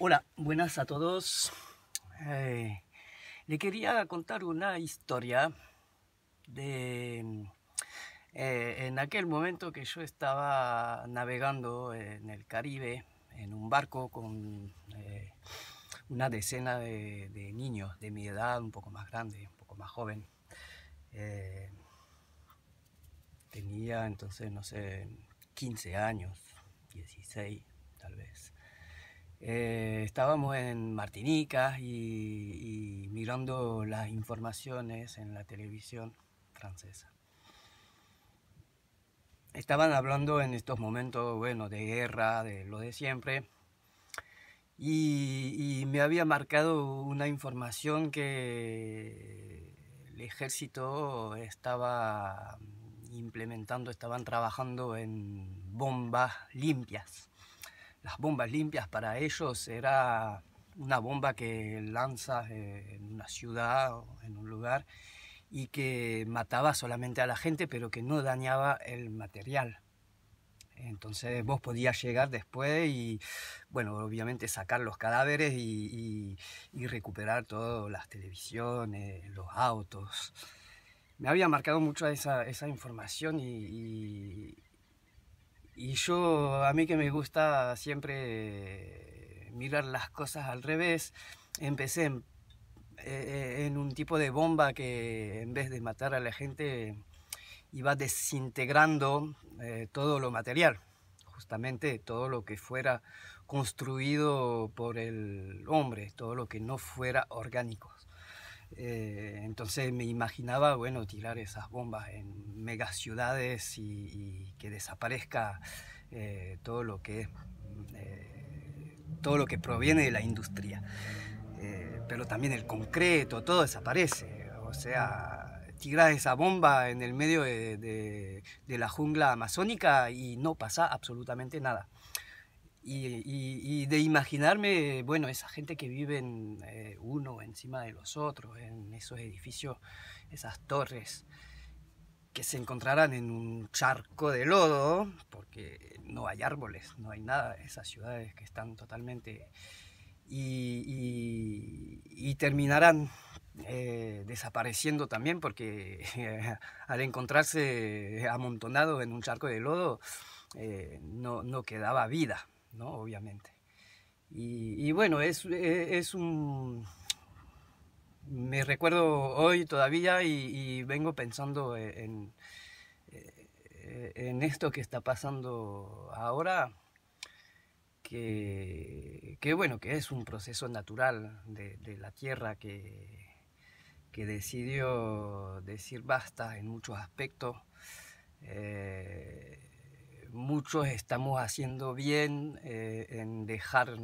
Hola, buenas a todos. Eh, le quería contar una historia de eh, en aquel momento que yo estaba navegando en el Caribe en un barco con eh, una decena de, de, niños de mi edad, un poco más grande, un poco más joven. tenía entonces, no sé, 15 años, 16 tal vez. Eh, estábamos en Martinica y, mirando las informaciones en la televisión francesa. Estaban hablando en estos momentos, bueno, de guerra, de lo de siempre, y, me había marcado una información que el ejército estaba implementando, estaban trabajando en bombas limpias las bombas limpias para ellos era una bomba que lanzas en una ciudad o en un lugar y que mataba solamente a la gente pero que no dañaba el material. Entonces vos podías llegar después y, bueno, obviamente sacar los cadáveres y, recuperar todas las televisiones, los autos. Me había marcado mucho esa, esa información y, y yo, a mí que me gusta siempre mirar las cosas al revés, empecé en, eh, un tipo de bomba que en vez de matar a la gente iba desintegrando eh, todo lo material, justamente todo lo que fuera construido por el hombre, todo lo que no fuera orgánico. Eh, entonces me imaginaba, bueno, tirar esas bombas en megaciudades y, y que desaparezca eh, todo lo que eh, todo lo que proviene de la industria. pero también el concreto, todo desaparece. O sea, tirar esa bomba en el medio de la jungla amazónica y no pasa absolutamente nada y, de imaginarme, bueno, esa gente que vive en, eh, uno encima de los otros, en esos edificios, esas torres, que se encontraran en un charco de lodo, porque no hay árboles, no hay nada, esas ciudades que están totalmente... y, y terminarán eh, desapareciendo también porque al encontrarse amontonado en un charco de lodo eh, no, no, quedaba vida. ¿No? Obviamente. Y, bueno, es, es, un... Me recuerdo hoy todavía y, vengo pensando en, eh, en esto que está pasando ahora, que, que, bueno, que es un proceso natural de, la Tierra que, que, decidió decir basta en muchos aspectos. Eh, muchos estamos haciendo bien eh, en dejar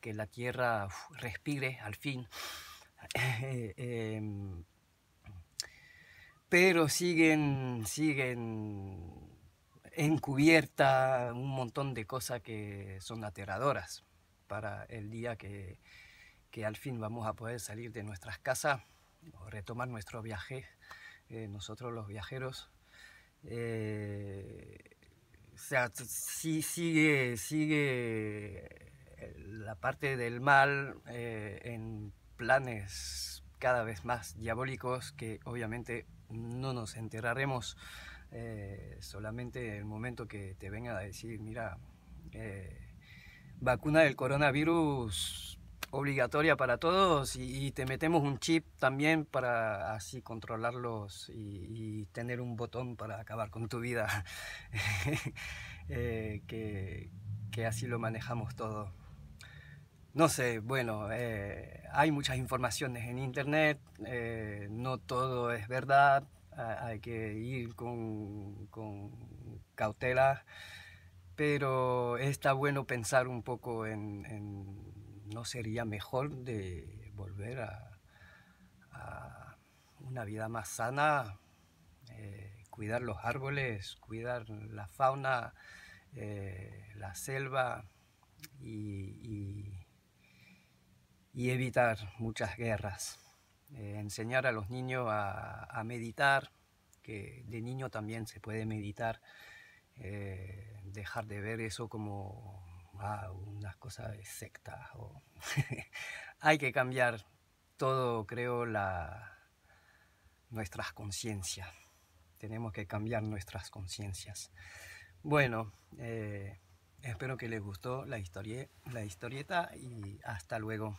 que la tierra respire al fin. Em, pero siguen, siguen encubierta un montón de cosas que son aterradoras para el día que, al fin vamos a poder salir de nuestras casas o retomar nuestro viaje, eh, nosotros los viajeros. Eh, o sea, sí, sigue, sigue eh, la parte del mal eh, en planes cada vez más diabólicos que obviamente no nos enterraremos eh, solamente en el momento que te venga a decir, mira, vacuna del coronavirus obligatoria para todos y, te metemos un chip también para así controlarlos y, tener un botón para acabar con tu vida, eh, que, así lo manejamos todo. No sé, bueno, eh, hay muchas informaciones en internet, eh, no todo es verdad, hay que ir con, con cautela, pero está bueno pensar un poco en ¿no sería mejor de volver a, una vida más sana, eh, cuidar los árboles, cuidar la fauna, eh, la selva y, evitar muchas guerras? Eh, enseñar a los niños a, meditar, que de niño también se puede meditar, dejar de ver eso como a cosas de secta. O hay que cambiar todo, creo, la, nuestras conciencias. Tenemos que cambiar nuestras conciencias. Bueno, eh, espero que les gustó la, historia, la historieta y hasta luego.